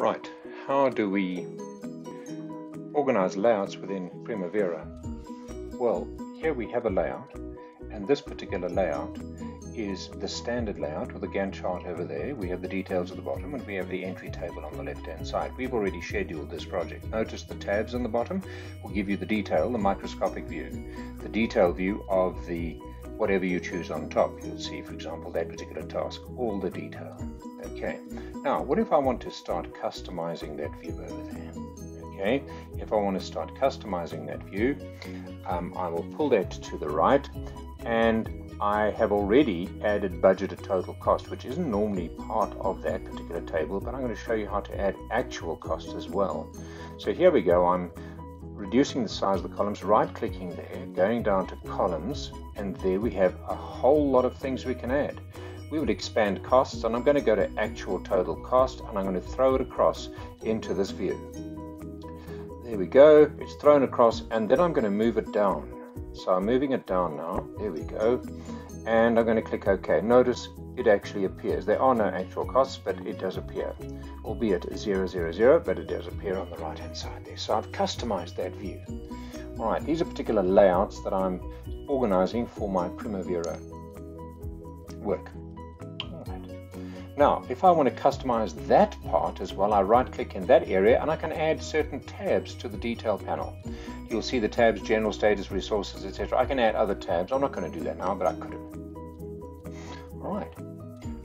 Right, how do we organize layouts within Primavera? Well, here we have a layout, and this particular layout is the standard layout with a Gantt chart over there. We have the details at the bottom and we have the entry table on the left hand side. We've already scheduled this project. Notice the tabs on the bottom will give you the detail, the microscopic view, the detail view of the whatever you choose on top. You'll see, for example, that particular task, all the detail. Okay, now what if I want to start customizing that view over there? Okay, if I want to start customizing that view, um, I will pull that to the right and I have already added budgeted total cost, which isn't normally part of that particular table, but I'm going to show you how to add actual cost as well. So here we go. I'm reducing the size of the columns, right clicking there, going down to columns, and there we have a whole lot of things we can add. We would expand costs, and I'm going to go to actual total cost, and I'm going to throw it across into this view. There we go, it's thrown across, and then I'm going to move it down. So I'm moving it down now, there we go, and I'm going to click OK. Notice it actually appears. There are no actual costs, but it does appear, albeit 000, but it does appear on the right hand side there. So I've customized that view. All right, these are particular layouts that I'm organizing for my Primavera work. Now, if I want to customize that part as well, I right click in that area and I can add certain tabs to the detail panel. You'll see the tabs, general status, resources, etc. I can add other tabs. I'm not going to do that now, but I could have. All right.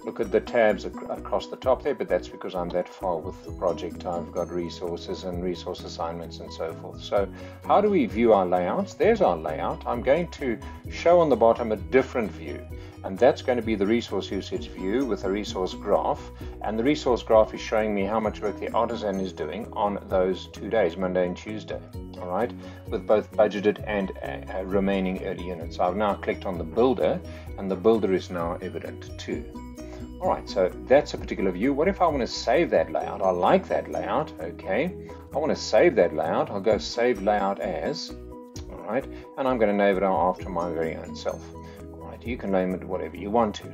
Look at the tabs ac across the top there, but that's because I'm that far with the project. I've got resources and resource assignments and so forth. So how do we view our layouts? There's our layout. I'm going to show on the bottom a different view and that's going to be the resource usage view with a resource graph. And the resource graph is showing me how much work the artisan is doing on those two days Monday and Tuesday all right? With both budgeted and uh, uh, remaining early units. I've now clicked on the builder and the builder is now evident too. All right so that's a particular view. What if I want to save that layout? I like that layout okay? I want to save that layout. I'll go save layout as all right? And I'm going to name it after my very own self you can name it whatever you want to.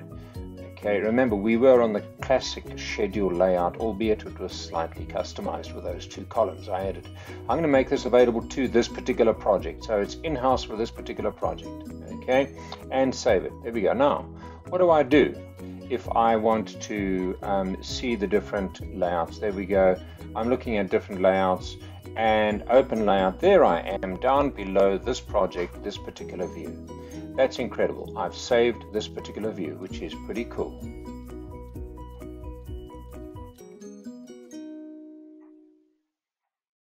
Okay, remember we were on the classic schedule layout, albeit it was slightly customized with those two columns I added. I'm going to make this available to this particular project, so it's in-house for this particular project. Okay, and save it. There we go. Now, what do I do if I want to um, see the different layouts? There we go. I'm looking at different layouts and open layout. There I am down below this project, this particular view. That's incredible. I've saved this particular view, which is pretty cool.